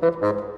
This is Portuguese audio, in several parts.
Música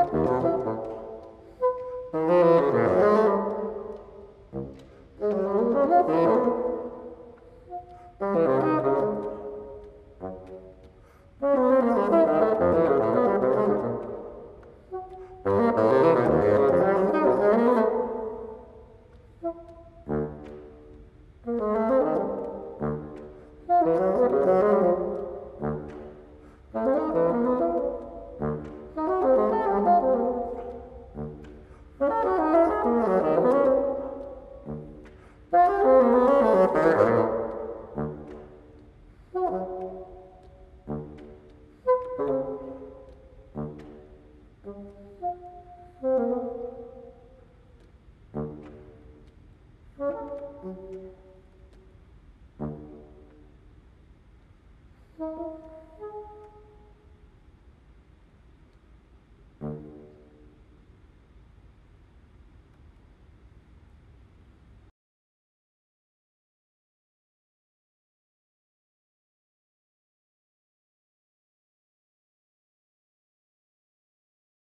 Thank you. 嗯